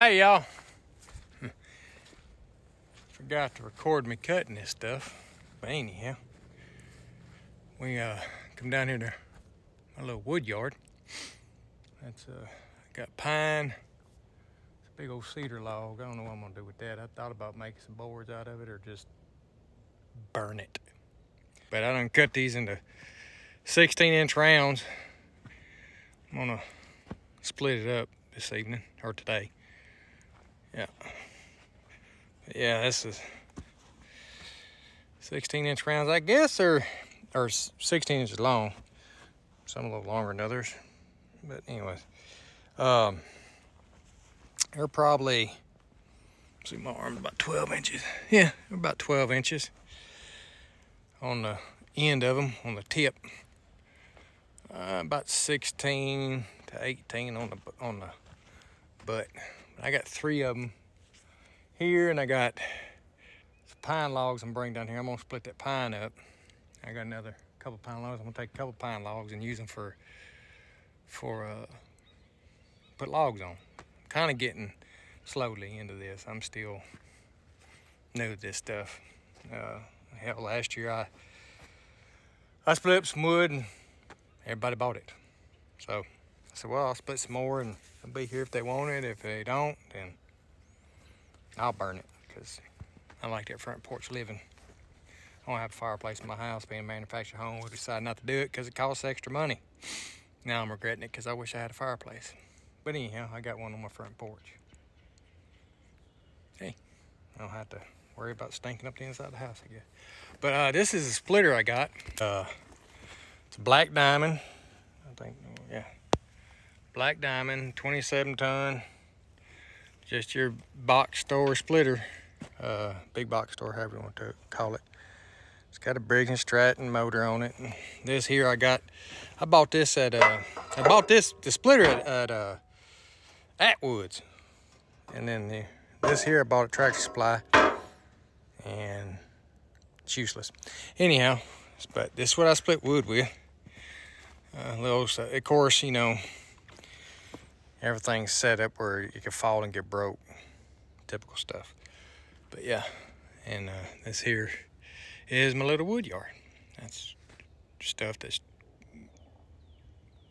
Hey y'all. Forgot to record me cutting this stuff. But anyhow, we uh come down here to my little wood yard. That's uh got pine. It's a big old cedar log. I don't know what I'm gonna do with that. I thought about making some boards out of it or just burn it. But I done cut these into 16 inch rounds. I'm gonna split it up this evening or today. Yeah. Yeah, this is 16 inch rounds, I guess, or or 16 inches long. Some a little longer than others. But anyways, um, they're probably, see my arm's about 12 inches. Yeah, about 12 inches on the end of them, on the tip. Uh, about 16 to 18 on the on the butt. I got three of them here, and I got some pine logs I'm bringing down here. I'm gonna split that pine up. I got another couple pine logs. I'm gonna take a couple pine logs and use them for for uh, put logs on. Kind of getting slowly into this. I'm still new at this stuff. Uh, hell, last year I I split up some wood and everybody bought it. So said, well, I'll split some more and I'll be here if they want it. If they don't, then I'll burn it because I like that front porch living. I don't have a fireplace in my house being a manufactured home. We decided not to do it because it costs extra money. Now I'm regretting it because I wish I had a fireplace. But anyhow, I got one on my front porch. Hey, I don't have to worry about stinking up the inside of the house, I guess. But uh, this is a splitter I got. Uh, it's a black diamond. Black diamond, 27 ton. Just your box store splitter. Uh, big box store, however you want to call it. It's got a Briggs and Stratton motor on it. And this here I got, I bought this at, uh, I bought this, the splitter at, at uh, Atwoods. And then the, this here I bought at Tractor Supply. And it's useless. Anyhow, but this is what I split wood with. Uh, little, of course, you know, everything's set up where you can fall and get broke. Typical stuff. But yeah, and uh, this here is my little wood yard. That's stuff that's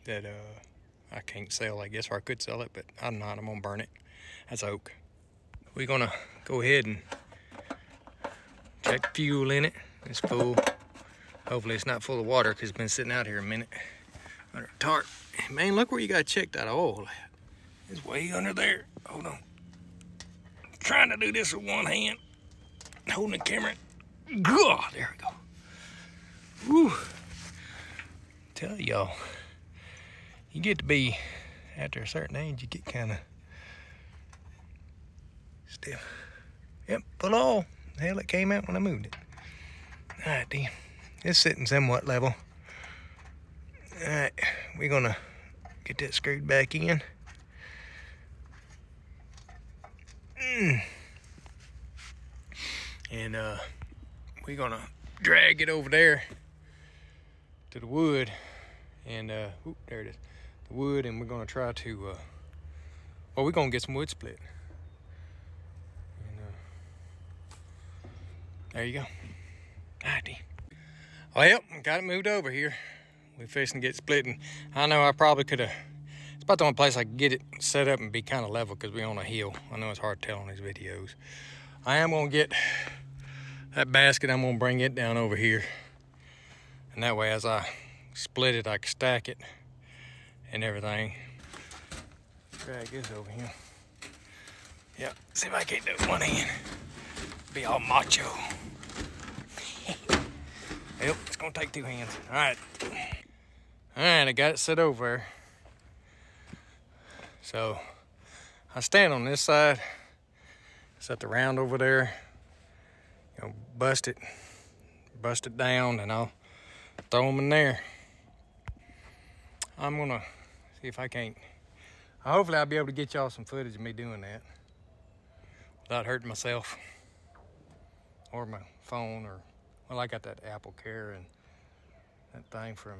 that uh, I can't sell, I guess, or I could sell it, but I'm not. I'm gonna burn it. That's oak. We're gonna go ahead and check fuel in it. It's full. Hopefully it's not full of water because it's been sitting out here a minute under a tarp. Man, look where you gotta check that oil. It's way under there. Hold on. I'm trying to do this with one hand. Holding the camera. God, there we go. Woo. Tell y'all, you get to be, after a certain age, you get kind of stiff. Yep, full all. Hell, it came out when I moved it. All right, then. It's sitting somewhat level. All right, we're gonna get that screwed back in. Mm. And uh, we're gonna drag it over there to the wood and uh, whoop, there it is, the wood, and we're gonna try to, uh, well, we're gonna get some wood split. And, uh, there you go. Alrighty. Well, got it moved over here. We're fixing to get splitting. I know I probably could have about the only place I can get it set up and be kind of level because we're on a hill. I know it's hard to tell on these videos. I am gonna get that basket, I'm gonna bring it down over here. And that way as I split it, I can stack it and everything. Drag this over here. Yep, see if I can't do one in. Be all macho. yep, it's gonna take two hands. All right. All right, I got it set over. So I stand on this side, set the round over there, you know, bust it, bust it down, and I'll throw them in there. I'm gonna see if I can't, hopefully I'll be able to get y'all some footage of me doing that without hurting myself or my phone or, well, I got that Apple Care and that thing from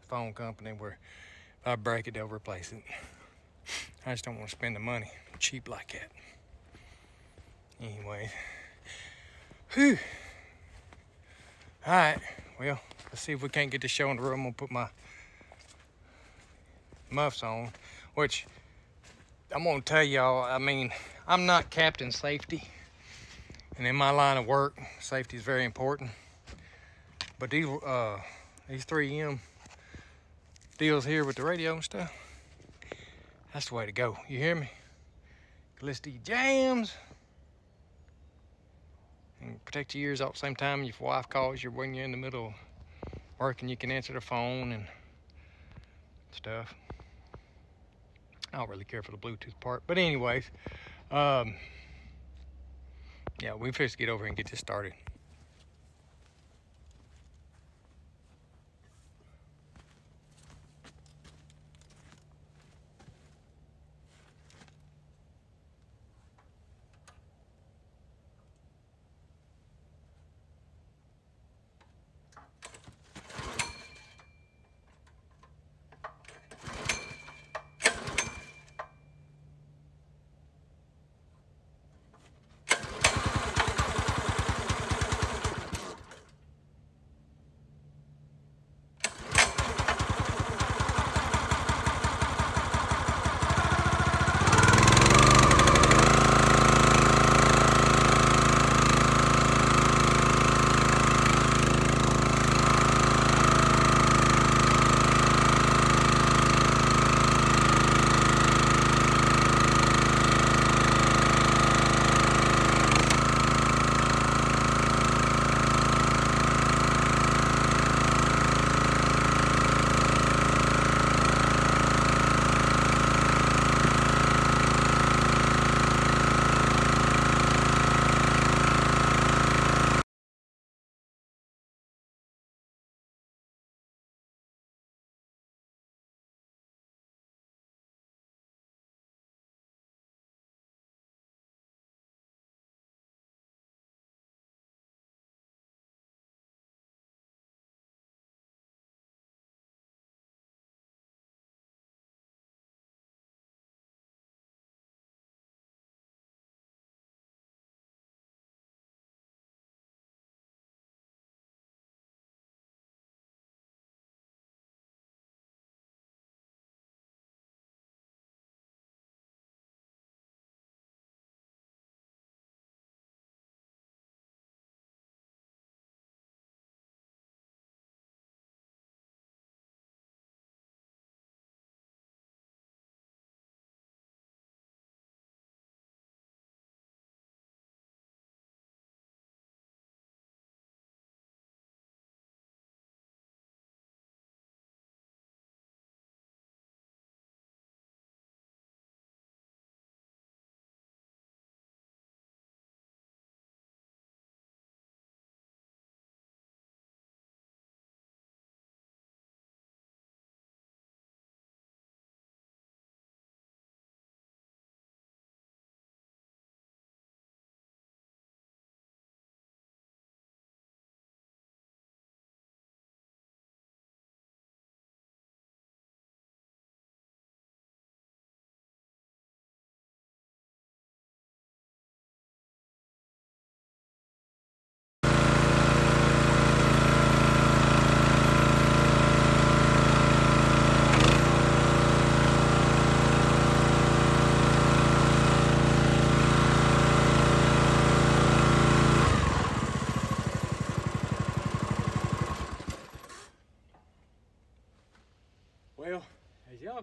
the phone company where if I break it, they'll replace it. I just don't want to spend the money cheap like that. Anyway, whew. All right, well, let's see if we can't get the show in the room. I'm gonna put my muffs on, which I'm gonna tell y'all, I mean, I'm not captain safety. And in my line of work, safety is very important. But these uh, these 3M deals here with the radio and stuff, that's the way to go. You hear me? List these jams and protect your ears all at the same time. If your wife calls you when you're in the middle of working, you can answer the phone and stuff. I don't really care for the Bluetooth part. But anyways, um, yeah, we first get over and get this started.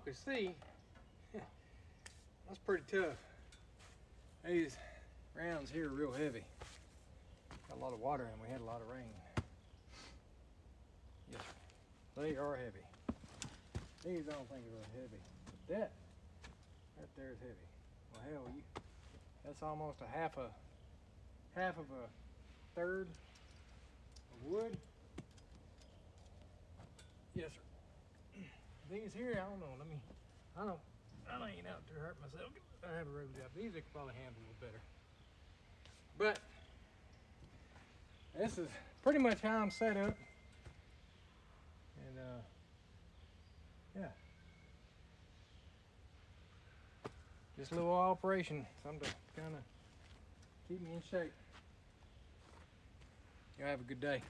Can see, that's pretty tough. These rounds here are real heavy. Got a lot of water and we had a lot of rain. Yes, they are heavy. These I don't think are really heavy. But that, that there is heavy. Well, hell, you, that's almost a half a, half of a third of wood. Yes, sir. These here, I don't know. Let me, I don't, I ain't out to hurt myself. I have a regular job. These I could probably handle a little better. But this is pretty much how I'm set up. And uh, yeah. Just a little operation, something to kind of keep me in shape. You have a good day.